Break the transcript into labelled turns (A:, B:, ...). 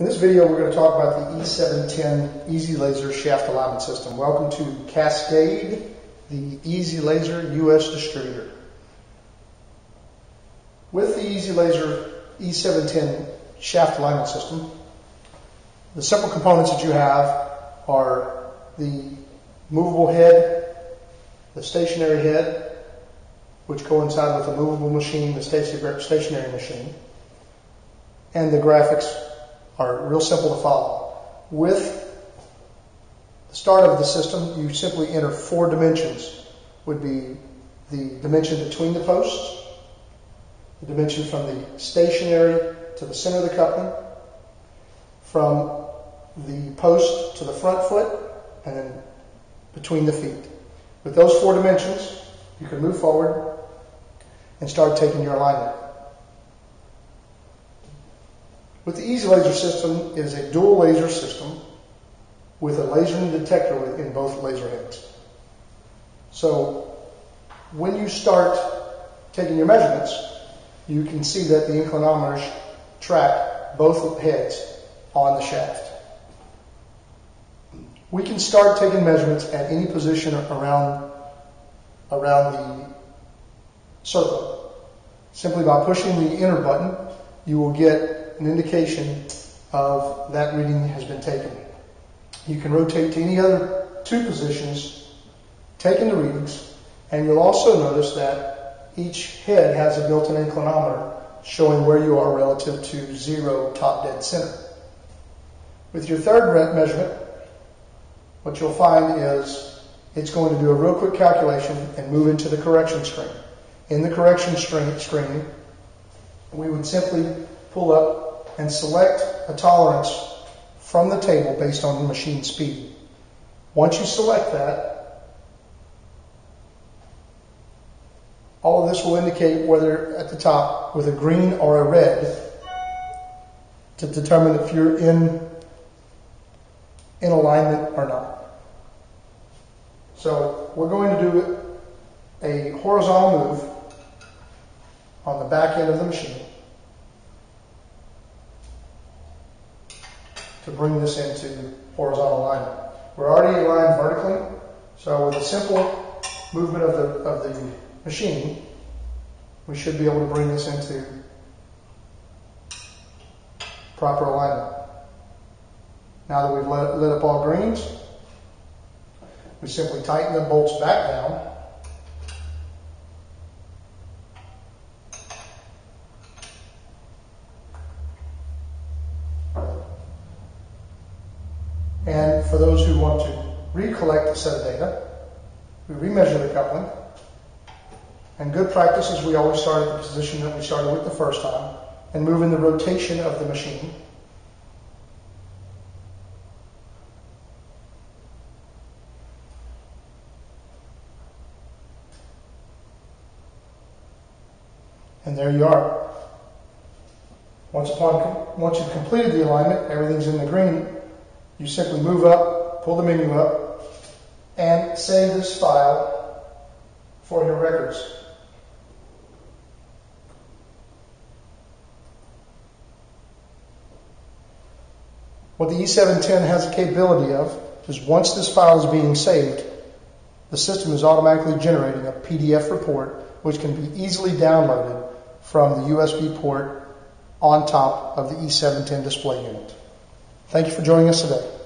A: In this video, we're going to talk about the E710 Easy Laser Shaft Alignment System. Welcome to Cascade, the Easy Laser US distributor. With the Easy Laser E710 Shaft Alignment System, the simple components that you have are the movable head, the stationary head, which coincide with the movable machine, the stationary machine, and the graphics are real simple to follow. With the start of the system, you simply enter four dimensions. Would be the dimension between the posts, the dimension from the stationary to the center of the coupling, from the post to the front foot, and then between the feet. With those four dimensions, you can move forward and start taking your alignment. With the Easy Laser system, is a dual laser system with a laser detector in both laser heads. So when you start taking your measurements, you can see that the inclinometers track both heads on the shaft. We can start taking measurements at any position around, around the circle. Simply by pushing the enter button, you will get an indication of that reading has been taken. You can rotate to any other two positions, taking the readings, and you'll also notice that each head has a built-in inclinometer showing where you are relative to zero top dead center. With your third measurement, what you'll find is it's going to do a real quick calculation and move into the correction screen. In the correction screen, we would simply pull up and select a tolerance from the table based on the machine speed. Once you select that, all of this will indicate whether at the top with a green or a red to determine if you're in, in alignment or not. So we're going to do a horizontal move on the back end of the machine. To bring this into horizontal alignment. We're already aligned vertically, so with a simple movement of the, of the machine, we should be able to bring this into proper alignment. Now that we've lit, lit up all greens, we simply tighten the bolts back down And for those who want to recollect a set of data, we remeasure the coupling. And good practice is we always start at the position that we started with the first time and move in the rotation of the machine. And there you are. Once upon, once you've completed the alignment, everything's in the green, you simply move up, pull the menu up, and save this file for your records. What the E710 has the capability of is once this file is being saved, the system is automatically generating a PDF report which can be easily downloaded from the USB port on top of the E710 display unit. Thank you for joining us today.